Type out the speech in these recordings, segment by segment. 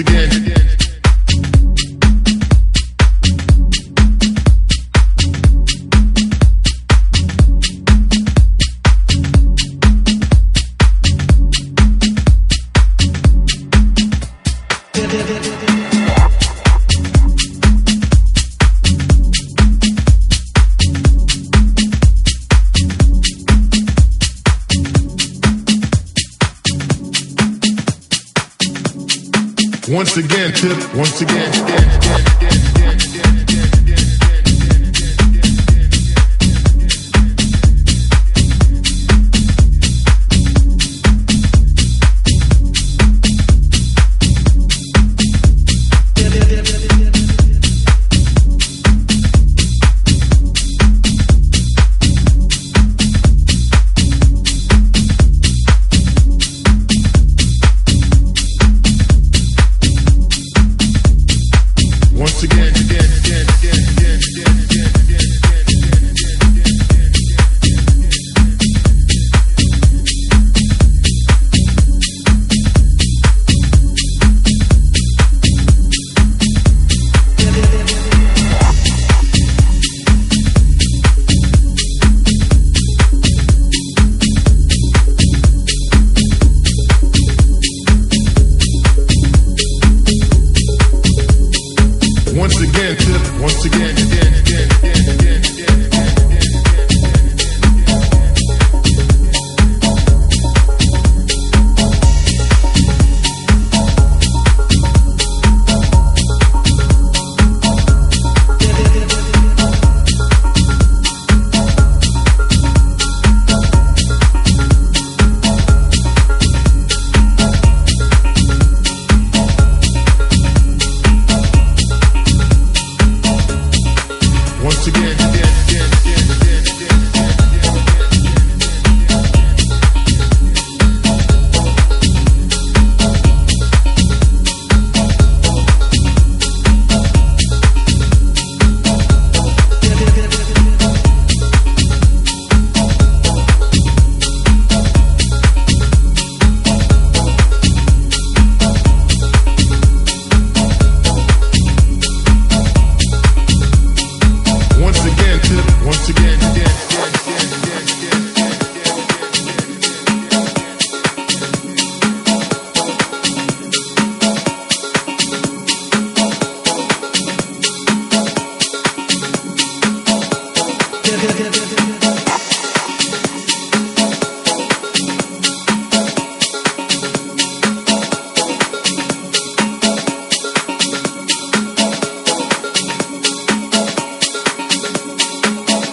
again. Once again, tip, once again. once again. Once again, tip, once again, again, again, again,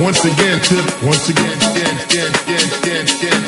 once again, tip. once again, again, again, again, again, again.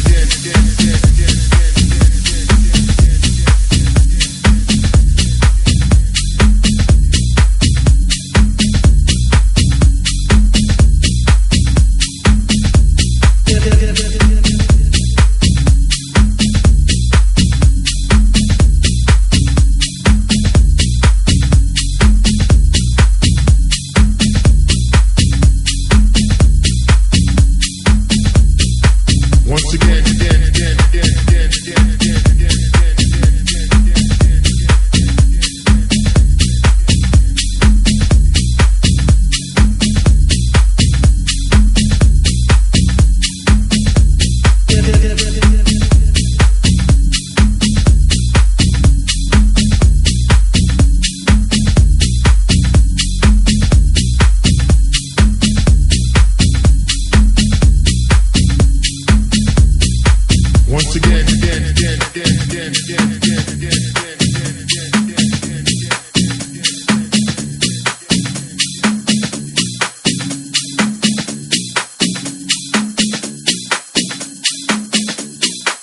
Once again, again, again, again, again, again, again, again.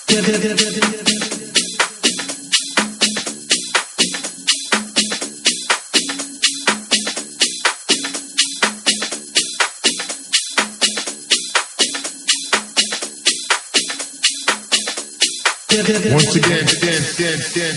Yeah, yeah, yeah, yeah, yeah. Once again, again,